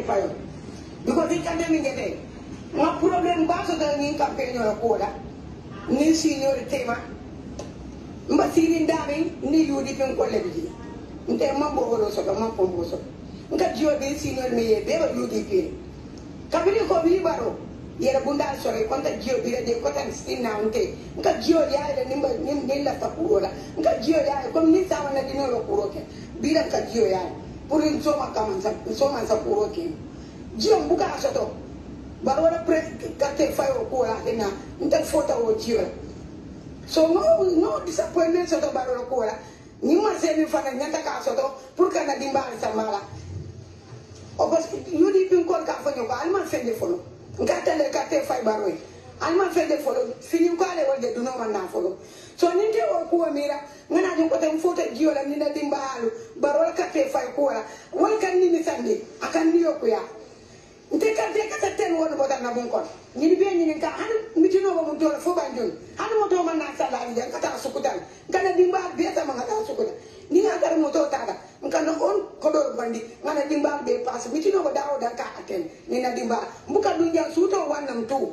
fayo because ikande mi ngete nga problem ba so da ni campaign yo ko la ni senior tema mba siri ndami ni yudi pen ko lebi nte ma bo holo so ma ko bo so nga jiwa be senior me ye ba yudi pe kabiri ko bi baro yera bunda so re konta jiwa bi de ko tan stinna nte nga jiwa ya nim ni la ta kuro la nga jiwa ya ko ni sa wana dino lo kuro ke bira ka jiwa ya pour nzomanza kuro ke jiro mbuka na soto bara wala kate fayo kuwa hena ntel fota wo jira so no no disappointment soto bara wala kuwa ni ma zeni fana nyata ka soto pour kana dimbali samala o parce que yudi pin kor ka fanyo ko alman fende folo ngata le kate fay baroy alman fende folo fini ko ale walde duno man na folo so ni te o ko mira. Ngana jin ko tan fota jiyo la ni na dimbalu baro ka te fay ko la wal kan ni ni sande akan ni yo ko ya nte kante kata ten wono bota na bon kon ñini be ñini ka han mitino ba mun tola fo banjon han mo to man na sala ni den kata sukutal kana dimba be ta man kata sukutal ni nga tar mo to tada ngana on ko do bandi ngana dimba be pas mitino ba dawo dan ka aten ni na dimba mbuka dunja suto wannan tu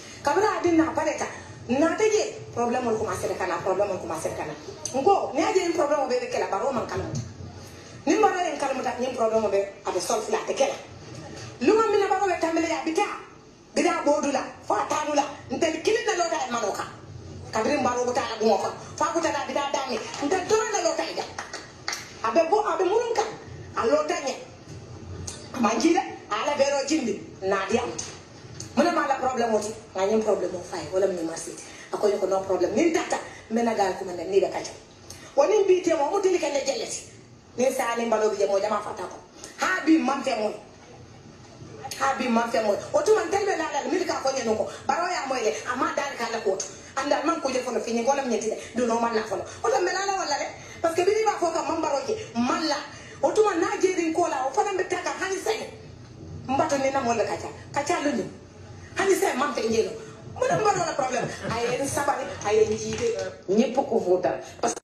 kabira a dinna pare ka naate je problème ol commencé kana problème ol commencé kana. Nko ni a je ni problème be be kela baro man kalmuta ni baro en kalmuta ni problème be abe sol fula te kela. Luma mina baro be tambele ya bita. Bida bodula fa tanula ntel kilin na loda en manoka. Kabiri baro buta la da bida dami ntel tora na loda ida abe bo abe murunka a loda nye. Manjira ala vero jindi nadi na diam muna mala problem oti nganyem problem o fay. Wala mi masiti akoy ko no problem. Min tata mena gal ko mena ni da kacha woni bi te mo mutili kan ne jelleti ni sali mbalo bi mo jama fata ko ha bi man fe mo ha bi man fe mo o tu man telbe la la mi ka ko nyeno ko baro ya mo ile ama dal ka la ko anda man ko je fono fini golam nyeti de do no man la fono. O to mela la wala le. Que bi ba fo ka man baro je man la. O tu na je din ko la o fana be taka hani sai mbato ni na mo la ani seen man tey njëriñ mu ne mbaroon na problème. Ay yéen sabari ay yéen jiite. Ñëpp ku votal. Parce que